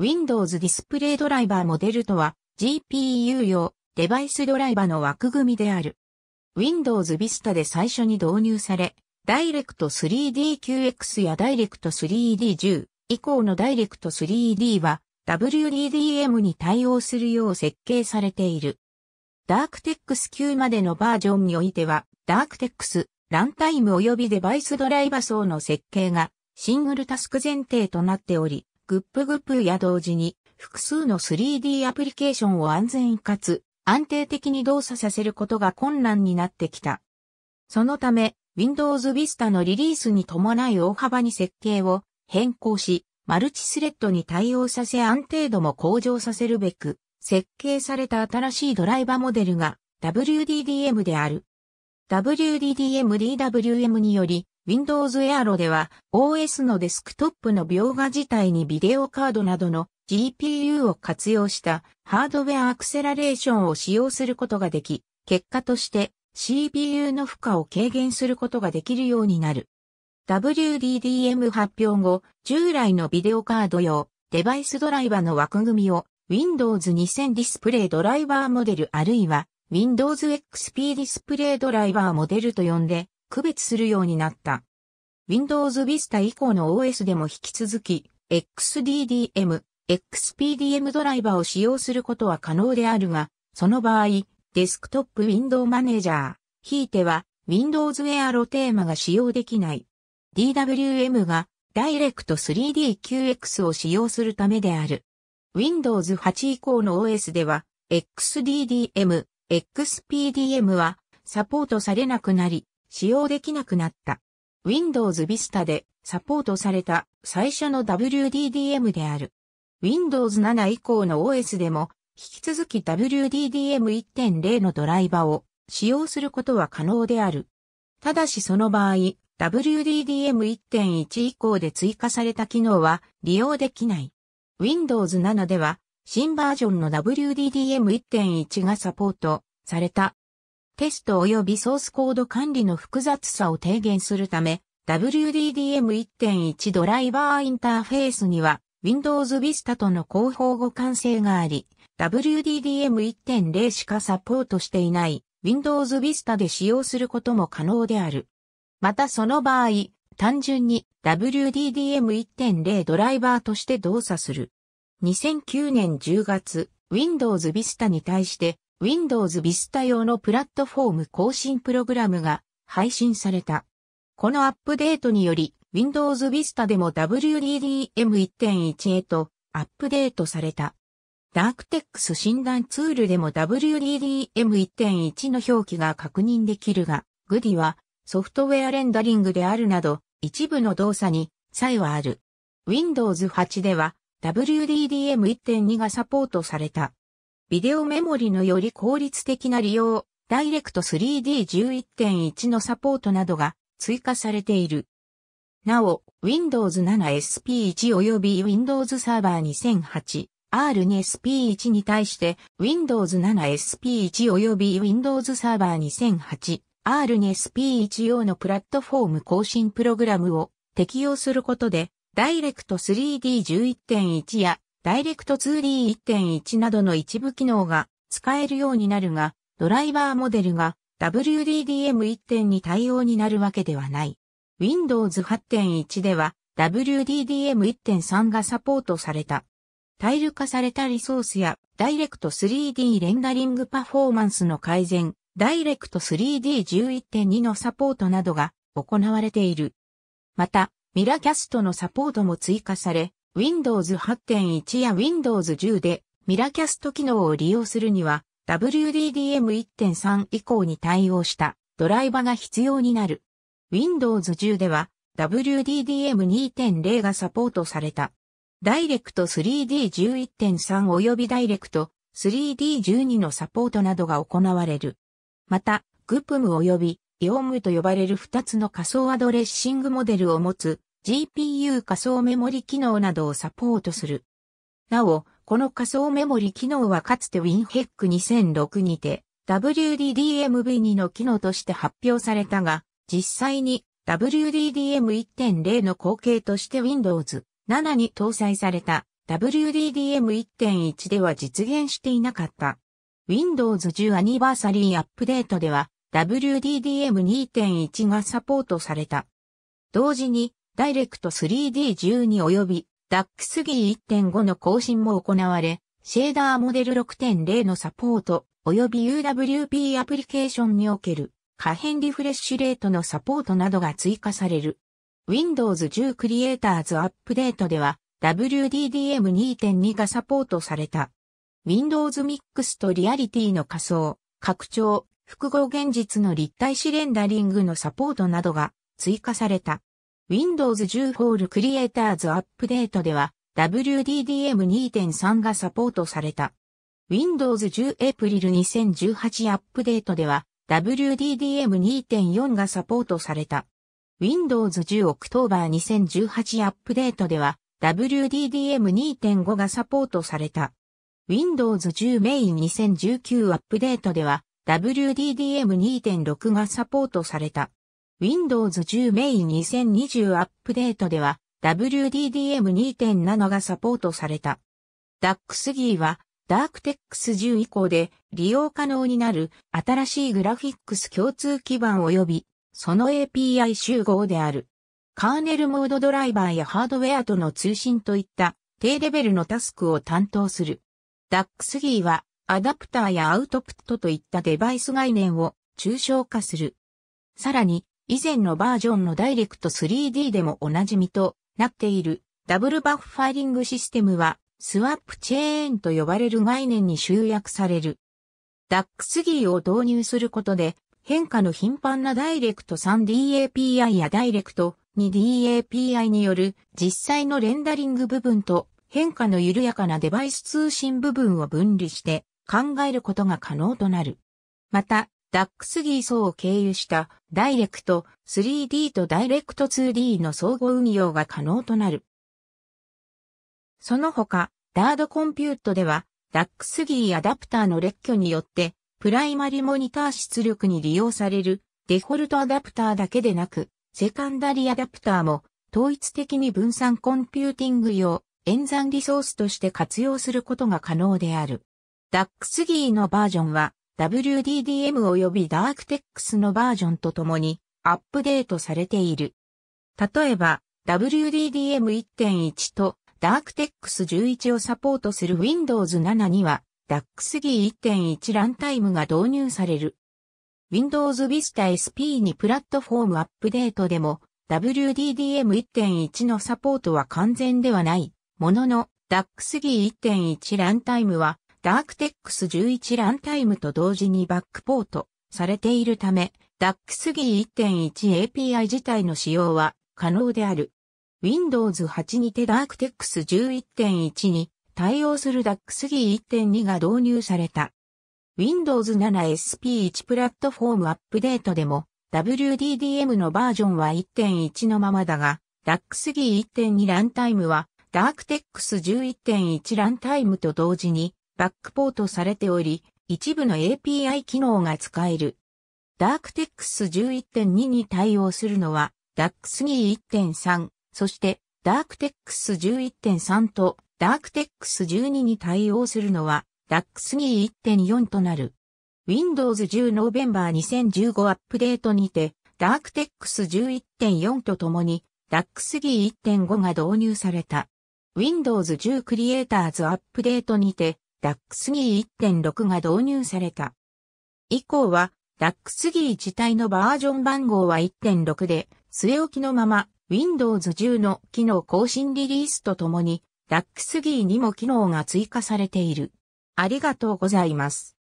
Windows ディスプレイドライバーモデルとは GPU 用デバイスドライバーの枠組みである。Windows Vista で最初に導入され、Direct 3D9X や Direct 3D10 以降の Direct 3D は WDDM に対応するよう設計されている。DarkTex 級までのバージョンにおいては DarkTex、ランタイム及びデバイスドライバ層の設計がシングルタスク前提となっており、グップグップや同時に複数の 3D アプリケーションを安全かつ安定的に動作させることが困難になってきた。そのため、Windows Vista のリリースに伴い大幅に設計を変更し、マルチスレッドに対応させ安定度も向上させるべく、設計された新しいドライバーモデルが WDDM である。WDDM-DWM により、Windows Aero では OS のデスクトップの描画自体にビデオカードなどの GPU を活用したハードウェアアクセラレーションを使用することができ、結果として CPU の負荷を軽減することができるようになる。WDDM 発表後、従来のビデオカード用デバイスドライバーの枠組みを Windows 2000ディスプレイドライバーモデルあるいは Windows XP ディスプレイドライバーモデルと呼んで区別するようになった。Windows Vista 以降の OS でも引き続き XDDM、XPDM ドライバーを使用することは可能であるが、その場合、デスクトップウィンドウマネージャー、ひいては Windows Aero テーマが使用できない。DWM が Direct 3D9X を使用するためである。Windows 8以降の OS では XDDM、XPDM はサポートされなくなり、使用できなくなった。Windows Vista でサポートされた最初の WDDM である。Windows 7以降の OS でも、引き続き WDDM1.0 のドライバを使用することは可能である。ただしその場合、WDDM1.1 以降で追加された機能は利用できない。Windows 7では、新バージョンの WDDM1.1 がサポートされた。テスト及びソースコード管理の複雑さを低減するため、WDDM1.1 ドライバーインターフェースには Windows Vista との広報互換性があり、WDDM1.0 しかサポートしていない Windows Vista で使用することも可能である。またその場合、単純に WDDM1.0 ドライバーとして動作する。2009年10月、Windows Vista に対して Windows Vista 用のプラットフォーム更新プログラムが配信された。このアップデートにより Windows Vista でも WDDM1.1 へとアップデートされた。DarkTex 診断ツールでも WDDM1.1 の表記が確認できるが、GUDI はソフトウェアレンダリングであるなど一部の動作に差異はある。Windows 8では WDDM1.2 がサポートされた。ビデオメモリのより効率的な利用、Direct 3D11.1 のサポートなどが追加されている。なお、Windows 7 SP1 及び Windows Server 2008 RNSP1 に対して Windows 7 SP1 及び Windows Server 2008 RNSP1 用のプラットフォーム更新プログラムを適用することで Direct 3D11.1 や Direct 2D1.1 などの一部機能が使えるようになるが、ドライバーモデルが WDDM1.2 に対応になるわけではない。Windows 8.1では WDDM1.3 がサポートされた。タイル化されたリソースや Direct 3D レンダリングパフォーマンスの改善、Direct 3D11.2 のサポートなどが行われている。また、ミラキャストのサポートも追加され、Windows 8.1や Windows 10でミラキャスト機能を利用するには WDDM1.3 以降に対応したドライバが必要になる。Windows 10では WDDM2.0 がサポートされた。Direct 3D11.3 及び Direct 3D12 のサポートなどが行われる。また、GUPM 及び IOM と呼ばれる2つの仮想アドレッシングモデルを持つ GPU 仮想メモリ機能などをサポートする。なお、この仮想メモリ機能はかつて WinHEC2006 にて WDDMV2 の機能として発表されたが、実際に WDDM1.0 の後継として Windows 7に搭載された WDDM1.1 では実現していなかった。Windows 10アニバーサリーアップデートでは WDDM2.1 がサポートされた。同時に、ダイレクト 3D12 及び DAXGI1.5 の更新も行われ、シェーダーモデル6.0のサポート、及び UWP アプリケーションにおける可変リフレッシュレートのサポートなどが追加される。Windows 10 Creators アップデートでは WDDM2.2 がサポートされた。Windows Mix とリアリティの仮想、拡張、複合現実の立体視レンダリングのサポートなどが追加された。Windows 10 For Creators アップデートでは WDDM2.3 がサポートされた。Windows 10 April 2018アップデートでは WDDM2.4 がサポートされた。Windows 10 October 2018アップデートでは WDDM2.5 がサポートされた。Windows 10 Main 2019アップデートでは WDDM2.6 がサポートされた。Windows 10 Main 2020アップデートでは WDDM2.7 がサポートされた。DAX-G は DarkTex 10以降で利用可能になる新しいグラフィックス共通基盤及びその API 集合である。カーネルモードドライバーやハードウェアとの通信といった低レベルのタスクを担当する。DAX-G はアダプターやアウトプットといったデバイス概念を抽象化する。さらに、以前のバージョンのダイレクト 3D でもおなじみとなっているダブルバッファリングシステムはスワップチェーンと呼ばれる概念に集約される。DAX-GI を導入することで変化の頻繁なダイレクト 3DAPI やダイレクト 2DAPI による実際のレンダリング部分と変化の緩やかなデバイス通信部分を分離して考えることが可能となる。また、DAX 層を経由したダイレクト 3D とダイレクト 2D の相互運用が可能となる。その他、 DirectCompute では DAX アダプターの列挙によってプライマリモニター出力に利用されるデフォルトアダプターだけでなく、セカンダリアダプターも統一的に分散コンピューティング用演算リソースとして活用することが可能である。DAX のバージョンは WDDM 及び DirectX のバージョンとともにアップデートされている。例えば WDDM1.1 と DarkTex11 をサポートする Windows 7には DAXG1.1 ランタイムが導入される。Windows Vista SP にプラットフォームアップデートでも WDDM1.1 のサポートは完全ではない。ものの DAXG1.1 ランタイムは DarkTex11 ランタイムと同時にバックポートされているため、DAXG1.1 API 自体の使用は可能である。Windows 8にて DarkTex11.1 に対応する DAXG1.2 が導入された。Windows 7 SP1 プラットフォームアップデートでも WDDM のバージョンは1.1のままだが、DAXG1.2 ランタイムは DarkTex11.1 ランタイムと同時にバックポートされており、一部の API 機能が使える。DarkTex11.2 に対応するのは DAX2.1.3、そして DarkTex11.3 と DarkTex12 に対応するのは DAX2.1.4 となる。Windows 10 November 2015アップデートにて DarkTex11.4 とともに DAX2.1.5 が導入された。Windows 10 Creators アップデートにてダックスギー1.6が導入された。以降はダックスギー自体のバージョン番号は1.6で据え置きのまま Windows 10の機能更新リリースとともにダックスギーにも機能が追加されている。ありがとうございます。